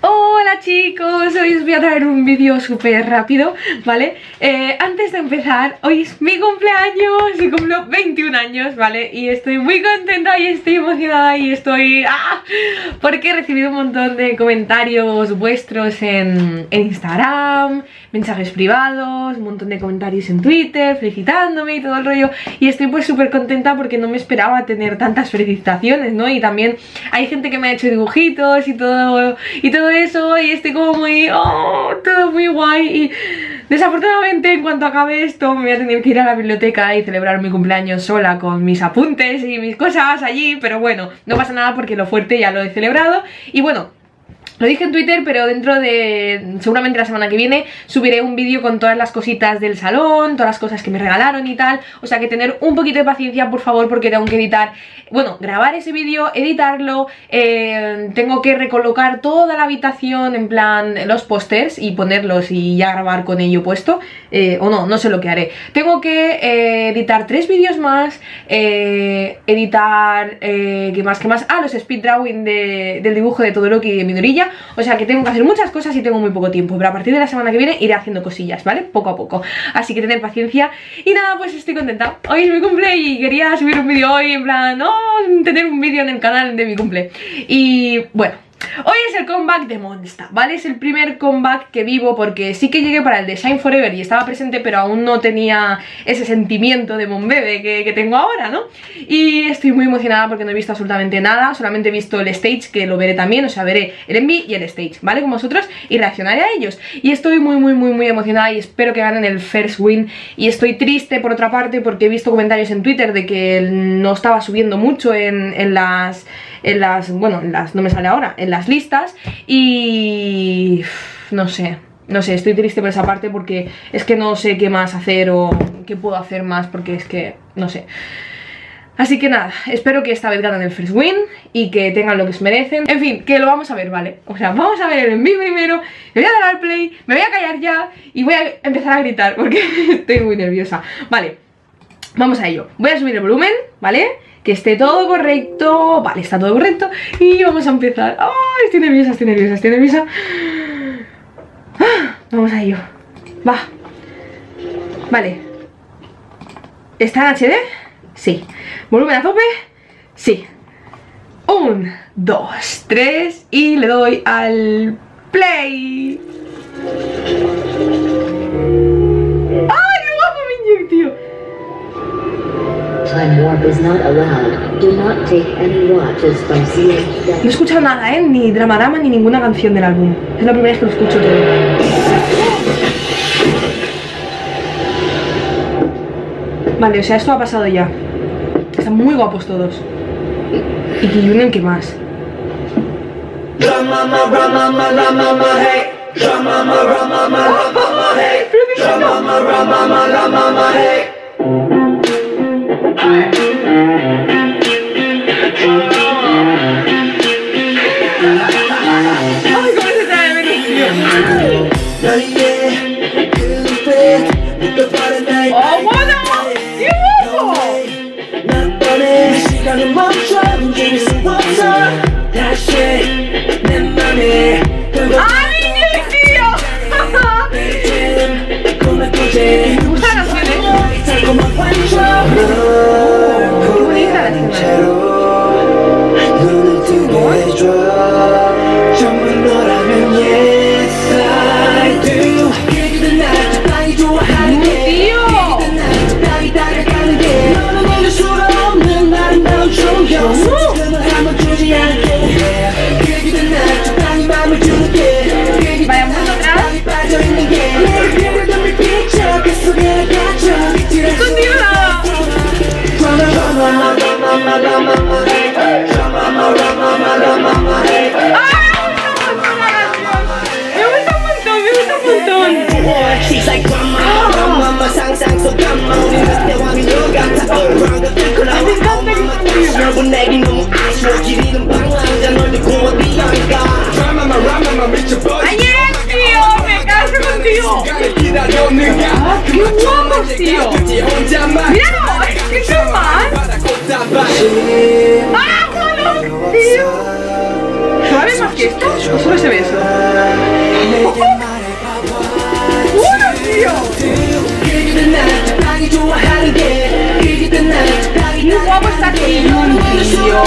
Oh! Hola chicos, hoy os voy a traer un vídeo súper rápido, ¿vale? Eh, antes de empezar, hoy es mi cumpleaños y cumplo 21 años, ¿vale? Y estoy muy contenta y estoy emocionada y estoy... ¡ah! Porque he recibido un montón de comentarios vuestros en, en Instagram, mensajes privados, un montón de comentarios en Twitter, felicitándome y todo el rollo Y estoy pues súper contenta porque no me esperaba tener tantas felicitaciones, ¿no? Y también hay gente que me ha hecho dibujitos y todo, y todo eso y estoy como muy... Oh, todo muy guay. Y desafortunadamente en cuanto acabe esto me voy a tener que ir a la biblioteca y celebrar mi cumpleaños sola con mis apuntes y mis cosas allí, pero bueno, no pasa nada porque lo fuerte ya lo he celebrado. Y bueno, lo dije en Twitter, pero dentro de... seguramente la semana que viene subiré un vídeo con todas las cositas del salón, todas las cosas que me regalaron y tal. O sea que tener un poquito de paciencia, por favor, porque tengo que editar... Bueno, grabar ese vídeo, editarlo, eh, tengo que recolocar toda la habitación, en plan, los pósters y ponerlos y ya grabar con ello puesto. Eh, o no, no sé lo que haré. Tengo que eh, editar tres vídeos más, editar... ¿Qué más? ¿Qué más? Ah, los speed drawing del dibujo de Todoroki y de Midorilla o sea que tengo que hacer muchas cosas y tengo muy poco tiempo, pero a partir de la semana que viene iré haciendo cosillas, ¿vale? Poco a poco, así que tener paciencia. Y nada, pues estoy contenta, hoy es mi cumple y quería subir un vídeo hoy en plan, no, tener un vídeo en el canal de mi cumple y bueno Hoy es el comeback de Monsta, ¿vale? Es el primer comeback que vivo porque sí que llegué para el de Shine Forever y estaba presente pero aún no tenía ese sentimiento de que, que tengo ahora, ¿no? Y estoy muy emocionada porque no he visto absolutamente nada, solamente he visto el stage que lo veré también, o sea, veré el envy y el stage, ¿vale? Con vosotros y reaccionaré a ellos. Y estoy muy muy muy muy emocionada y espero que ganen el first win y estoy triste por otra parte porque he visto comentarios en Twitter de que no estaba subiendo mucho en, en las en las, bueno, en las, no me sale ahora, en las listas y no sé, no sé, estoy triste por esa parte porque es que no sé qué más hacer o qué puedo hacer más porque es que, no sé. Así que nada, espero que esta vez ganen el first win y que tengan lo que se merecen. En fin, que lo vamos a ver, ¿vale? O sea, vamos a ver el envío primero, me voy a dar al play, me voy a callar ya y voy a empezar a gritar porque estoy muy nerviosa. Vale, vamos a ello. Voy a subir el volumen, ¿vale? Que esté todo correcto Vale, está todo correcto Y vamos a empezar. ¡Ay, estoy nerviosa, estoy nerviosa, estoy nerviosa ah, Vamos a ello. Va. Vale. ¿Está en HD? Sí. ¿Volumen a tope? Sí. Un, dos, tres Y le doy al play No he escuchado nada, ¿eh? Ni Dramarama ni ninguna canción del álbum. Es la primera vez que lo escucho todo. Vale, o sea, esto ha pasado ya. Están muy guapos todos. Y Kiyunen, ¿qué más? ¡Ah, qué guapos, tío! ¡Míralo! ¡Qué chumán! ¡Ah, tío! Ves más que esto? ¿O solo se ve eso? ¡Qué guapo está aquí, tío!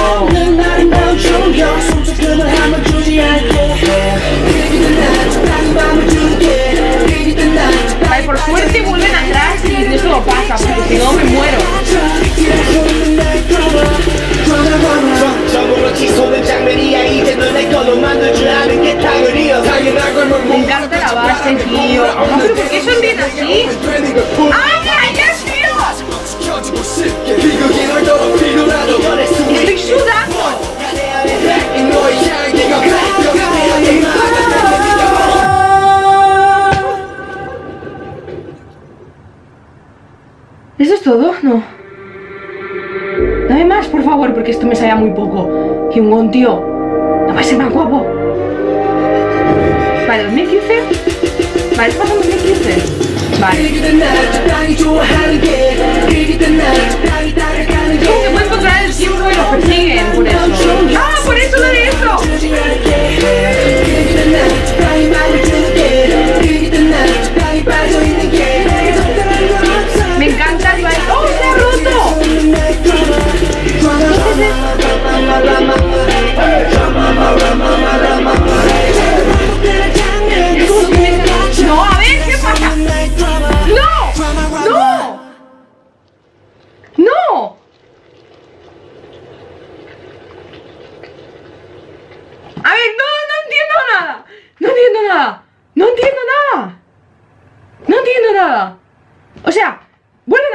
Vale, por suerte vuelven atrás y eso lo pasa, porque si no me muero. Todo? No. Dame más, por favor, porque esto me sabía muy poco. Hyungon, tío. No va a ser más guapo. Vale, 2015. Vale, es pasando 2015. Vale. ¿Cómo que pueden controlar el tiempo y los persiguen? Por eso. ¡Ah, por eso lo de eso!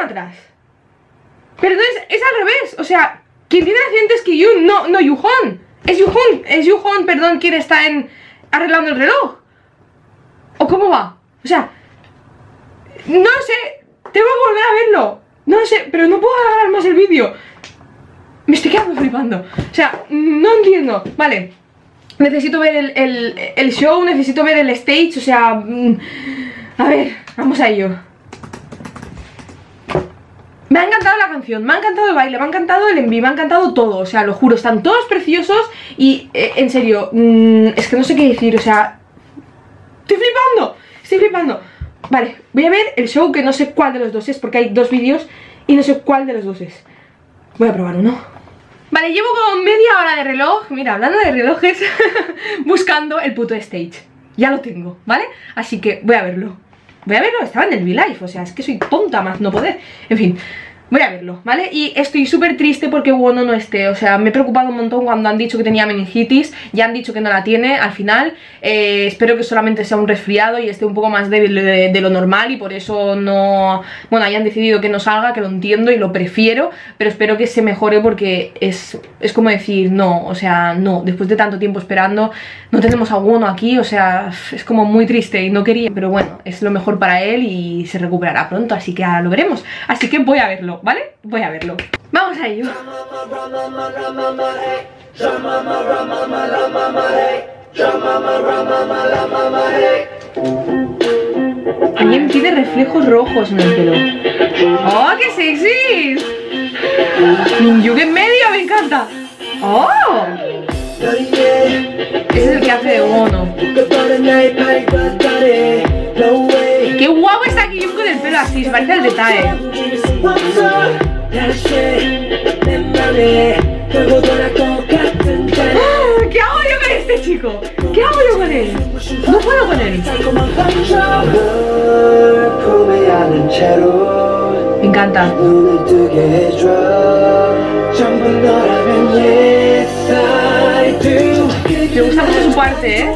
Atrás. Pero no es, al revés. O sea, quien tiene accidente es Kiyun, no, no Yuhon. Es Yuhon, es Yuhon, perdón, quien está en arreglando el reloj. ¿O cómo va? O sea, no sé, tengo que volver a verlo. No sé, pero no puedo agarrar más el vídeo. Me estoy quedando flipando. O sea, no entiendo. Vale. Necesito ver el show, necesito ver el stage, o sea... mm, A ver, vamos a ello. Me ha encantado la canción, me ha encantado el baile, me ha encantado el envío, me ha encantado todo, o sea, lo juro, están todos preciosos y, eh, en serio, mm, es que no sé qué decir, o sea, estoy flipando, estoy flipando. Vale, voy a ver el show que no sé cuál de los dos es, porque hay dos vídeos y no sé cuál de los dos es. Voy a probar uno. Vale, llevo como media hora de reloj, mira, hablando de relojes, buscando el puto stage. Ya lo tengo, ¿vale? Así que voy a verlo. Voy a verlo, estaba en el V-Live, o sea, es que soy tonta más no poder. En fin, voy a verlo, ¿vale? Y estoy súper triste porque Wono no esté, o sea, me he preocupado un montón cuando han dicho que tenía meningitis, ya han dicho que no la tiene al final. Eh, espero que solamente sea un resfriado y esté un poco más débil de, lo normal y por eso no... Bueno, hayan decidido que no salga, que lo entiendo y lo prefiero, pero espero que se mejore porque es, es como decir, no, o sea, no, después de tanto tiempo esperando, no tenemos a Wono aquí, o sea, es como muy triste y no quería, pero bueno, es lo mejor para él y se recuperará pronto, así que ahora lo veremos. Así que voy a verlo, ¿vale? Voy a verlo. Vamos a ello. Alguien tiene reflejos rojos en el pelo. ¡Oh, qué sexy! Minjuke en medio, me encanta. ¡Oh! Ese es el que hace de Wono. ¡Qué guapo está aquí Se parece al detalle. ¡Ah! ¿Qué hago yo con este chico? ¿Qué hago yo con él? No puedo con él. Me encanta. Me gusta mucho su parte, ¿eh?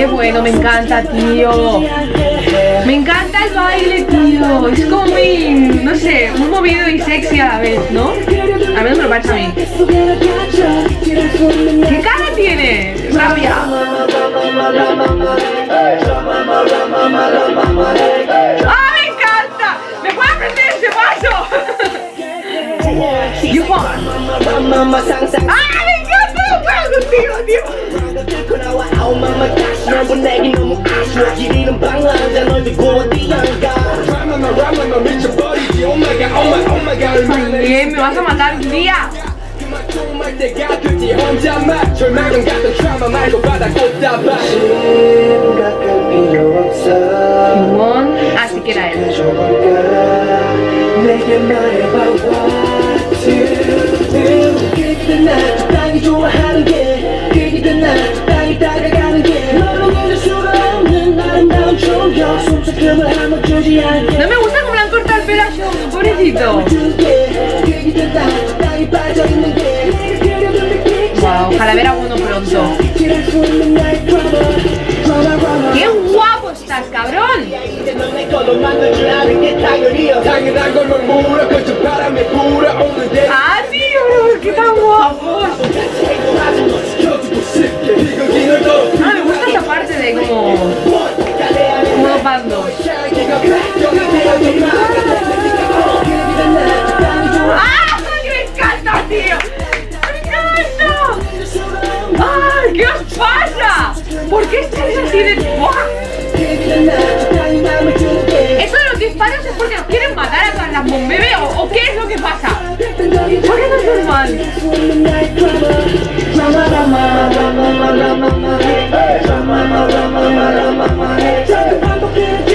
Qué bueno, me encanta, tío. Me encanta el baile, tío. Es como muy, no sé, muy movido y sexy a la vez, ¿no? A menos me lo parece a mí. ¿Qué cara tiene? Rabia. ¡Ah, me encanta! ¿Me puede aprender ese paso? ¡Ah, Simón, así que era él. No me gusta cómo le han cortado el pelo a Sean, pobrecito. ¡Qué guapo estás, cabrón! ¡Ah, tío! ¡Qué tan guapo!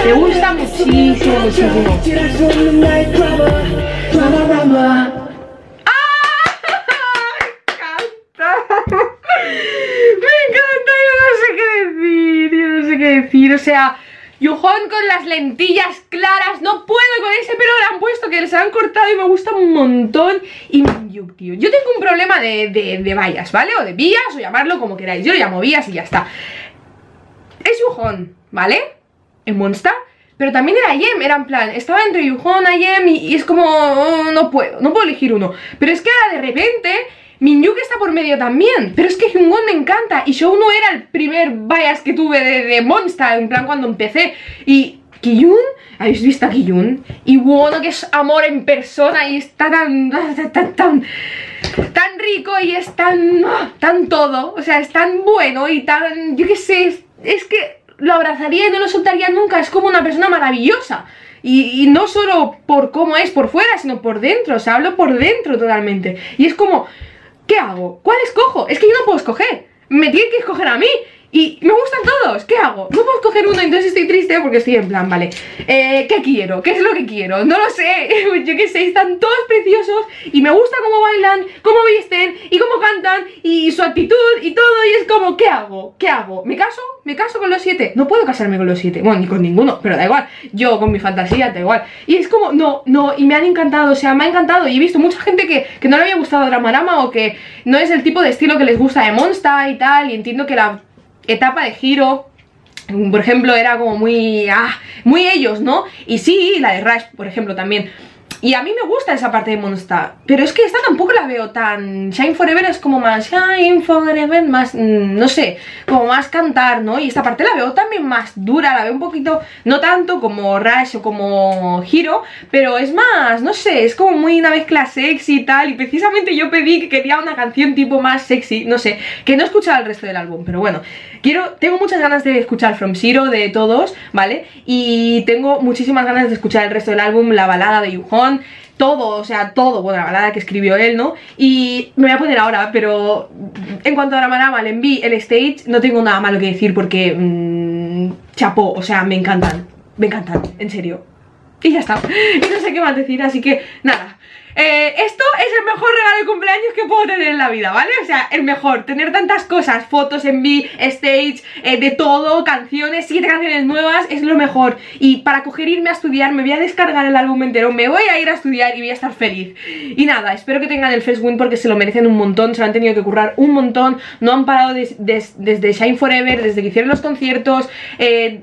Me gusta muchísimo, muchísimo. Yo tengo un problema de, de, vallas, ¿vale? O de vías, o llamarlo como queráis, yo lo llamo vías y ya está. Es Yuhon, ¿vale? En Monster, pero también era Yem, era en plan, estaba entre Yuhon, Ayem y, es como, oh, no puedo, no puedo elegir uno. Pero es que ahora de repente Minhyuk está por medio también, pero es que Hyungon me encanta y Shou no era el primer bias que tuve de, de Monster, en plan cuando empecé. Y Kiyun, ¿habéis visto a Kiyun? Y bueno, que es amor en persona y está tan, tan, tan, tan, rico y es tan, tan todo, o sea, es tan bueno y tan, yo qué sé, es, que lo abrazaría y no lo soltaría nunca, es como una persona maravillosa. Y, no solo por cómo es por fuera, sino por dentro, o sea, hablo por dentro totalmente. Y es como, ¿qué hago? ¿Cuál escojo? Es que yo no puedo escoger. Me tienen que escoger a mí. Y me gustan todos, ¿qué hago? No puedo escoger uno, entonces estoy triste porque estoy en plan, vale, eh, ¿qué quiero? ¿Qué es lo que quiero? No lo sé, yo qué sé, están todos preciosos y me gusta cómo bailan, cómo visten y cómo cantan y su actitud y todo y es como, ¿qué hago? ¿Qué hago? ¿Me caso? ¿Me caso con los siete? No puedo casarme con los siete, bueno, ni con ninguno, pero da igual, yo con mi fantasía, da igual. Y es como, no, no, y me han encantado, o sea, me ha encantado y he visto mucha gente que, que no le había gustado Dramarama o que no es el tipo de estilo que les gusta de Monster y tal y entiendo que la etapa de giro por ejemplo, era como muy... Ah, muy ellos, ¿no? Y sí, la de Rush, por ejemplo, también. Y a mí me gusta esa parte de Monster, pero es que esta tampoco la veo tan... Shine Forever es como más Shine Forever, más, mm, no sé, como más cantar, ¿no? Y esta parte la veo también más dura, la veo un poquito, no tanto como Rush o como Hero, pero es más, no sé, es como muy una mezcla sexy y tal, y precisamente yo pedí que quería una canción tipo más sexy, no sé, que no escuchaba el resto del álbum, pero bueno, quiero, tengo muchas ganas de escuchar From Zero de todos, ¿vale? Y tengo muchísimas ganas de escuchar el resto del álbum, la balada de Yuhon, todo, o sea, todo, bueno, la balada que escribió él, ¿no? Y me voy a poner ahora, pero en cuanto a Dramarama, el enví, el stage, no tengo nada malo que decir porque mmm, chapó, o sea, me encantan, me encantan, en serio. Y ya está, y no sé qué más decir, así que nada. Eh, esto es el mejor regalo de cumpleaños que puedo tener en la vida, ¿vale? O sea, el mejor, tener tantas cosas, fotos en mi stage, eh, de todo, canciones, siete canciones nuevas, es lo mejor. Y para coger irme a estudiar, me voy a descargar el álbum entero, me voy a ir a estudiar y voy a estar feliz. Y nada, espero que tengan el First Win porque se lo merecen un montón, se lo han tenido que currar un montón, no han parado des, des, desde Shine Forever, desde que hicieron los conciertos, eh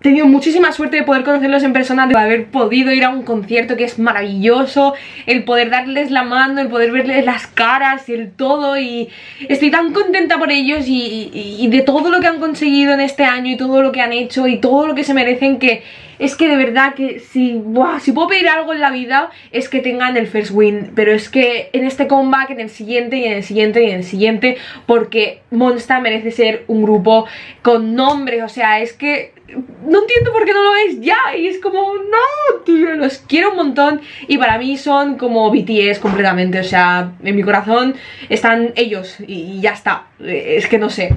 tenido muchísima suerte de poder conocerlos en persona, de haber podido ir a un concierto que es maravilloso, el poder darles la mano, el poder verles las caras y el todo y estoy tan contenta por ellos y, y, y de todo lo que han conseguido en este año y todo lo que han hecho y todo lo que se merecen que es que de verdad que si, si puedo pedir algo en la vida es que tengan el first win, pero es que en este comeback, en el siguiente y en el siguiente y en el siguiente, porque Monster merece ser un grupo con nombre, o sea, es que no entiendo por qué no lo es ya y es como, no, tío, los quiero un montón y para mí son como BTS completamente, o sea, en mi corazón están ellos y ya está, es que no sé.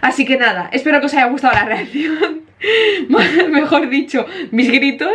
Así que nada, espero que os haya gustado la reacción mejor dicho, mis gritos.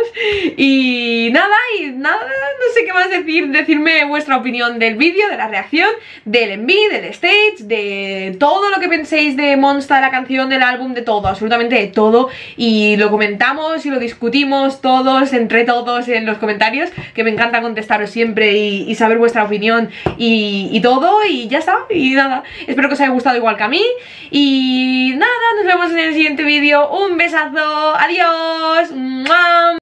Y nada, nada, no sé qué más decir, decirme vuestra opinión del vídeo, de la reacción, del enví, del stage, de todo lo que penséis de Monster, la canción, del álbum, de todo, absolutamente de todo. Y lo comentamos y lo discutimos todos, entre todos en los comentarios, que me encanta contestaros siempre y, saber vuestra opinión y, todo y ya está, y nada, espero que os haya gustado igual que a mí. Y nada, nos vemos en el siguiente vídeo, un beso Adiós.